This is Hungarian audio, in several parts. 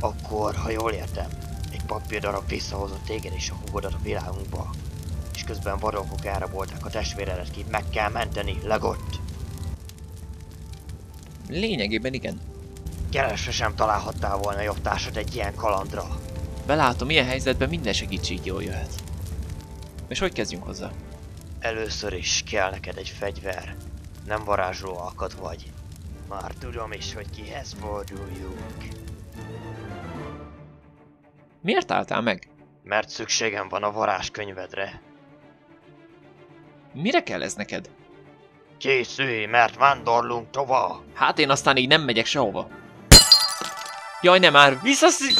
Akkor, ha jól értem, egy papírdarab visszahozott téged és a húgodat a világunkba. És közben vadókok elrabolták a testvéredet ki, meg kell menteni, legott. Lényegében igen. Keresve sem találhattál volna jobb társat egy ilyen kalandra. Belátom, ilyen helyzetben minden segítség jól jöhet. És hogy kezdjünk hozzá? Először is kell neked egy fegyver. Nem varázsló alkat vagy. Már tudom is, hogy kihez forduljunk. Miért álltál meg? Mert szükségem van a varázskönyvedre. Mire kell ez neked? Készülj, mert vándorlunk tova! Hát én aztán így nem megyek sehova. Jaj, nem már, visszaszi...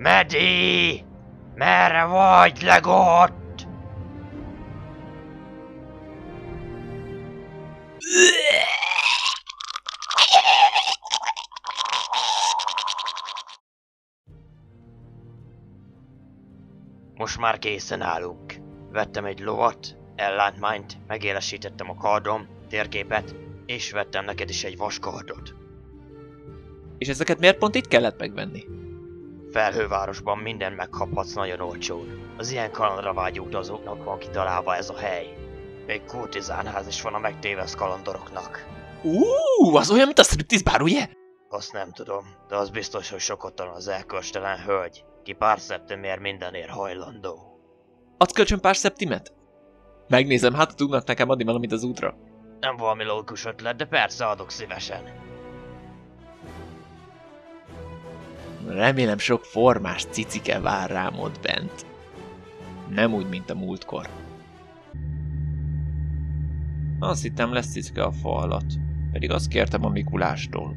Medi! Merre vagy, legott? Most már készen állunk. Vettem egy lovat, ellátmányt, megélesítettem a kardom, térképet, és vettem neked is egy vaskardot. És ezeket miért pont itt kellett megvenni? Felhővárosban minden megkaphatsz nagyon olcsón. Az ilyen kalandra vágyó utazóknak van kitalálva ez a hely. Még kurtizánház is van a megtévesz kalandoroknak. Ú, az olyan, mint a striptease bár, ugye? Azt nem tudom, de az biztos, hogy sokat tanul az elkölcstelen hölgy, ki pár szeptember mindenért hajlandó. Adsz kölcsön pár szeptimet? Megnézem, hát tudnak nekem adni valamit az útra. Nem valami logikus ötlet, de persze adok szívesen. Remélem sok formás cicike vár rám ott bent. Nem úgy, mint a múltkor. Azt hittem lesz cicike a fa alatt, pedig azt kértem a Mikulástól.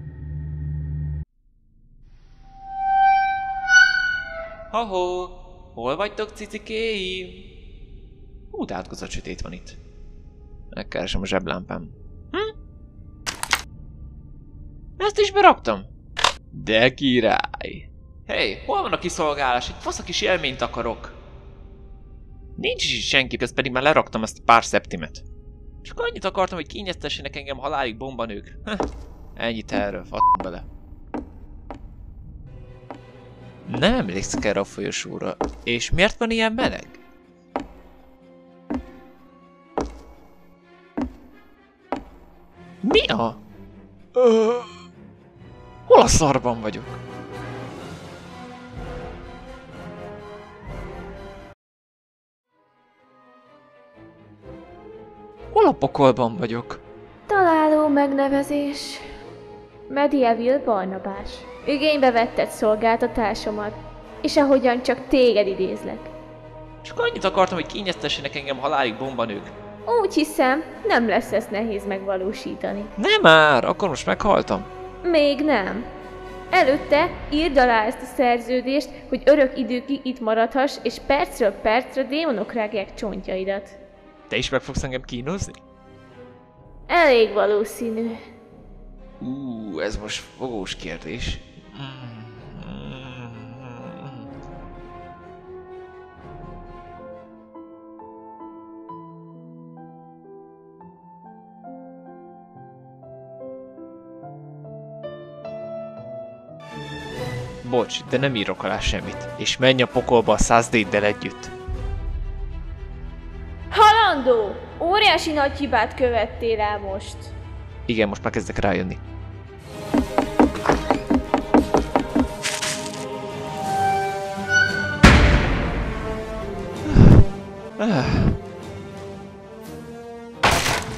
Ha-ho! Hol vagytok, cicikéim? Hú, de átkozott sötét van itt. Megkeresem a zseblámpám. Hm? Ezt is beraktam? De király! Hey, hol van a kiszolgálás? Egy fasz kis élményt akarok. Nincs is itt senki, ezt pedig már leraktam ezt a pár szeptimet. Csak annyit akartam, hogy kényeztessenek engem halálig bombanők. Heh, ennyit erről, fasz bele. Nem emlékszek erre a folyosóra. És miért van ilyen meleg? Mi a... Hol a szarban vagyok? Hol a pokolban vagyok? Találó megnevezés. Medieval Barnabás. Igénybe vetted szolgáltatásomat, és ahogyan csak téged idézlek. Csak annyit akartam, hogy kényeztessenek engem halálig bombanők. Úgy hiszem, nem lesz ezt nehéz megvalósítani. Nem már, akkor most meghaltam. Még nem. Előtte írd alá ezt a szerződést, hogy örök időkig itt maradhass, és percről percre démonok rágják csontjaidat. Te is meg fogsz engem kínozni? Elég valószínű. Ú, ez most fogós kérdés. Bocs, de nem írok alá semmit. És menj a pokolba a százdéddel együtt. Halandó! Óriási nagy hibát követtél el most. Igen, most már kezdek rájönni.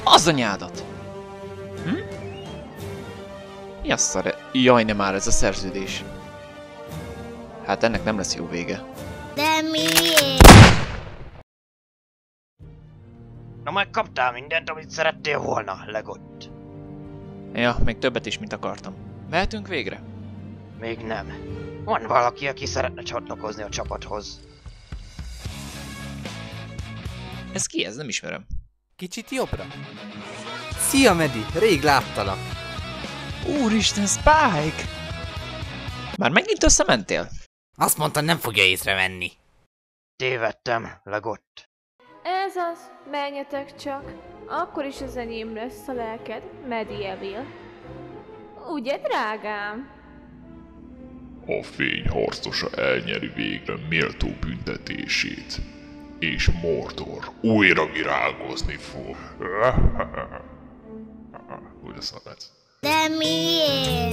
Az anyádat! Hm? Mi a szare? Jaj, nem már ez a szerződés. Hát ennek nem lesz jó vége. De miért? Na megkaptál mindent, amit szerettél volna, legott. Ja, még többet is, mint akartam. Mehetünk végre? Még nem. Van valaki, aki szeretne csatlakozni a csapathoz. Ez ki? Ez nem ismerem. Kicsit jobbra. Szia, Medi! Rég láttalak. Úristen, Spike! Már megint összementél? Azt mondta, nem fogja észrevenni. Tévedtem, legott. Ez az, menjetek csak. Akkor is az enyém lesz a lelked, Medieval. Ugye, drágám? A fény harcosa elnyeri végre méltó büntetését, és Mordor újra virágozni fog. Úgy lesz a De miért?